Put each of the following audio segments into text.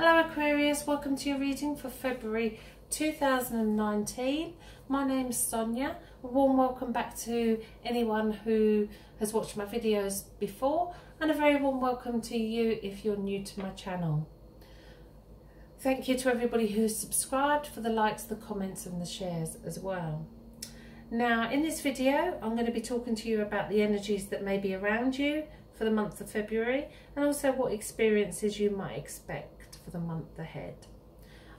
Hello Aquarius, welcome to your reading for February 2019. My name's Sonia. A warm welcome back to anyone who has watched my videos before and a very warm welcome to you if you're new to my channel. Thank you to everybody who's subscribed for the likes, the comments and the shares as well. Now in this video I'm going to be talking to you about the energies that may be around you for the month of February and also what experiences you might expect for the month ahead.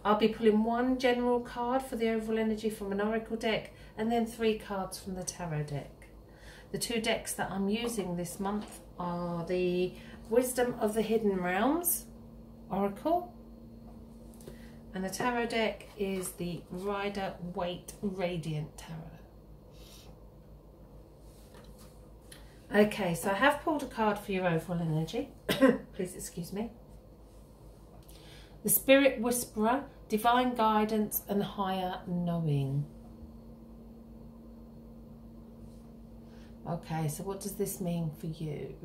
I'll be pulling one general card for the overall energy from an oracle deck and then three cards from the tarot deck. The two decks that I'm using this month are the Wisdom of the Hidden Realms Oracle and the tarot deck is the Rider Waite Radiant Tarot. Okay, so I have pulled a card for your overall energy. Please excuse me the Spirit Whisperer, Divine Guidance and Higher Knowing. Okay, so what does this mean for you?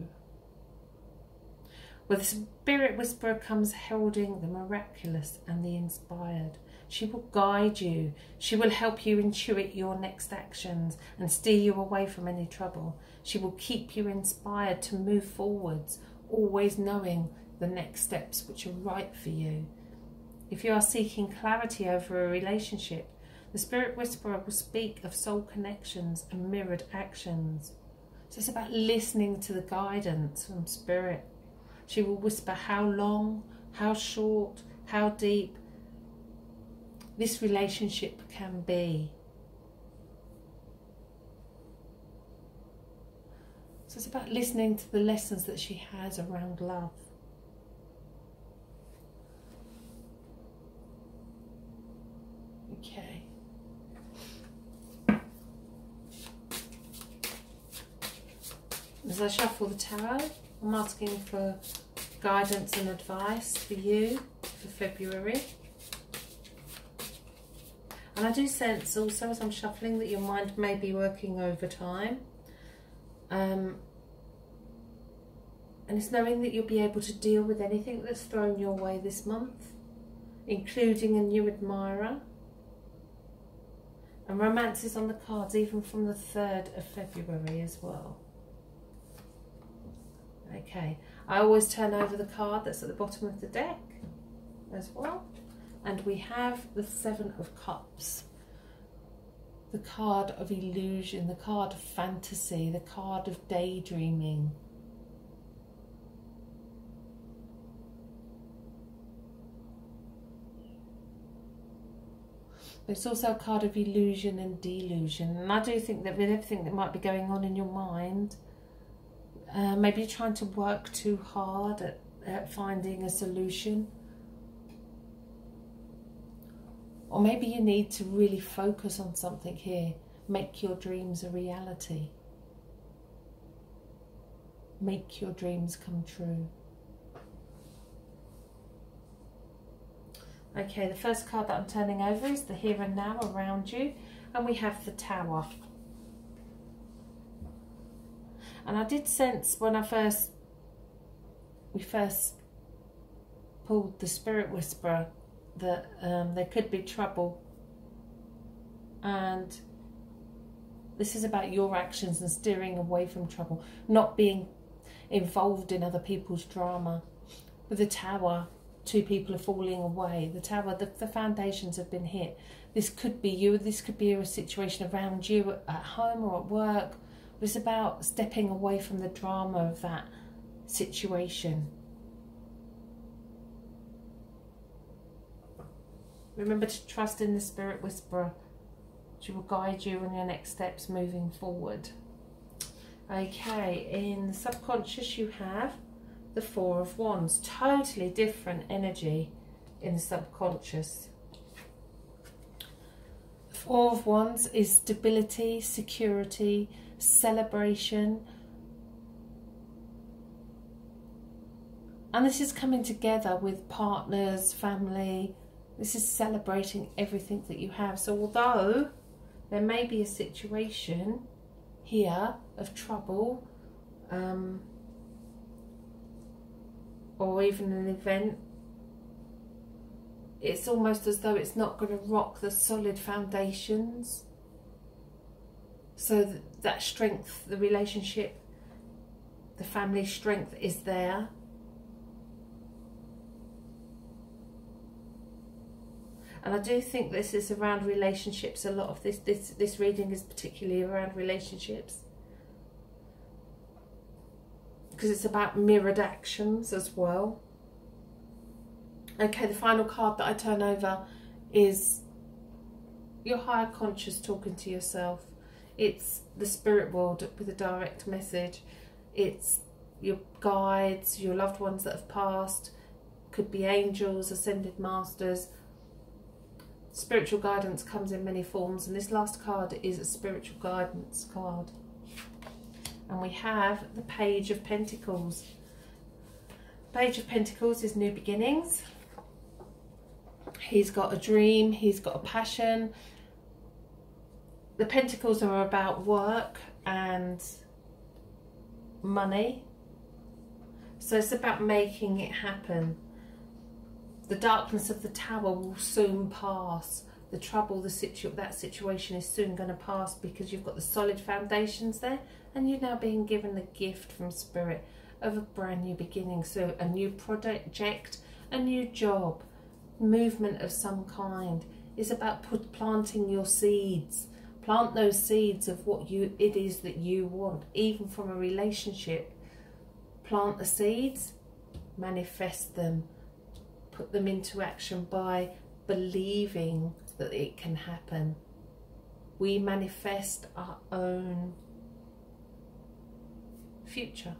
Well, the Spirit Whisperer comes heralding the miraculous and the inspired. She will guide you. She will help you intuit your next actions and steer you away from any trouble. She will keep you inspired to move forwards, always knowing the next steps which are right for you. If you are seeking clarity over a relationship, the Spirit Whisperer will speak of soul connections and mirrored actions. So it's about listening to the guidance from Spirit. She will whisper how long, how short, how deep this relationship can be. So it's about listening to the lessons that she has around love. Okay. As I shuffle the tarot, I'm asking for guidance and advice for you for February. And I do sense also as I'm shuffling that your mind may be working overtime. Um, and it's knowing that you'll be able to deal with anything that's thrown your way this month, including a new admirer and romance is on the cards even from the 3rd of February as well. Okay, I always turn over the card that's at the bottom of the deck as well. And we have the Seven of Cups. The card of illusion, the card of fantasy, the card of daydreaming. It's also a card of illusion and delusion. And I do think that with everything that might be going on in your mind, uh, maybe you're trying to work too hard at, at finding a solution. Or maybe you need to really focus on something here. Make your dreams a reality. Make your dreams come true. Okay, the first card that I'm turning over is the here and now around you. And we have the tower. And I did sense when I first, we first pulled the Spirit Whisperer that um, there could be trouble. And this is about your actions and steering away from trouble, not being involved in other people's drama. With the tower, two people are falling away. The tower, the, the foundations have been hit. This could be you, this could be a situation around you at home or at work. It's about stepping away from the drama of that situation. Remember to trust in the Spirit Whisperer. She will guide you on your next steps moving forward. Okay, in the subconscious you have the Four of Wands. Totally different energy in the subconscious. The Four of Wands is stability, security, celebration. And this is coming together with partners, family. This is celebrating everything that you have. So although there may be a situation here of trouble, um, or even an event it's almost as though it's not going to rock the solid foundations. So that, strength, the relationship, the family strength is there. And I do think this is around relationships. A lot of this, this, this reading is particularly around relationships. Because it's about mirrored actions as well. Okay, the final card that I turn over is your higher conscious talking to yourself. It's the spirit world with a direct message. It's your guides, your loved ones that have passed. Could be angels, ascended masters. Spiritual guidance comes in many forms, and this last card is a spiritual guidance card. And we have the Page of Pentacles. Page of Pentacles is new beginnings. He's got a dream, he's got a passion. The pentacles are about work and money. So it's about making it happen. The darkness of the tower will soon pass. The trouble, the situ that situation is soon going to pass because you've got the solid foundations there and you're now being given the gift from spirit of a brand new beginning. So a new project, a new job, movement of some kind. It's about put, planting your seeds. Plant those seeds of what you it is that you want, even from a relationship. Plant the seeds, manifest them, put them into action by believing that it can happen. We manifest our own future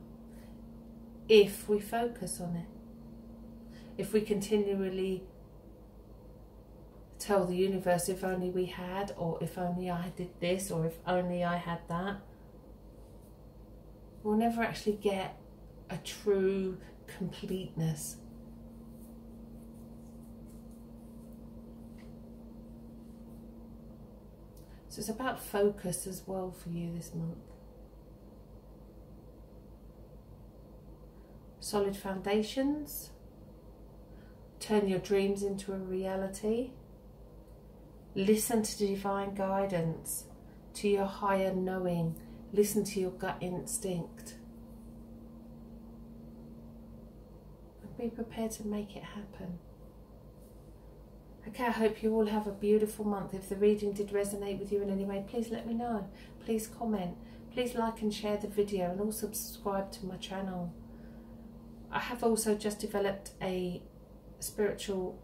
if we focus on it. If we continually tell the universe if only we had, or if only I did this, or if only I had that. We'll never actually get a true completeness. So it's about focus as well for you this month. Solid foundations. Turn your dreams into a reality. Listen to divine guidance, to your higher knowing. Listen to your gut instinct. And be prepared to make it happen. Okay, I hope you all have a beautiful month. If the reading did resonate with you in any way, please let me know. Please comment. Please like and share the video and also subscribe to my channel. I have also just developed a spiritual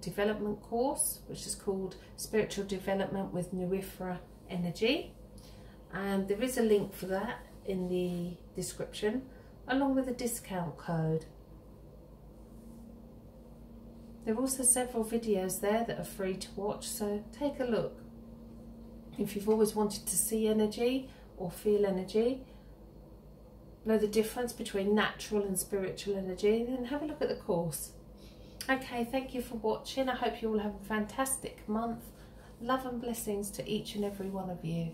development course, which is called Spiritual Development with Bnwyfre Energy. And there is a link for that in the description, along with a discount code. There are also several videos there that are free to watch, so take a look. If you've always wanted to see energy or feel energy, know the difference between natural and spiritual energy, then have a look at the course. Okay, thank you for watching. I hope you all have a fantastic month. Love and blessings to each and every one of you.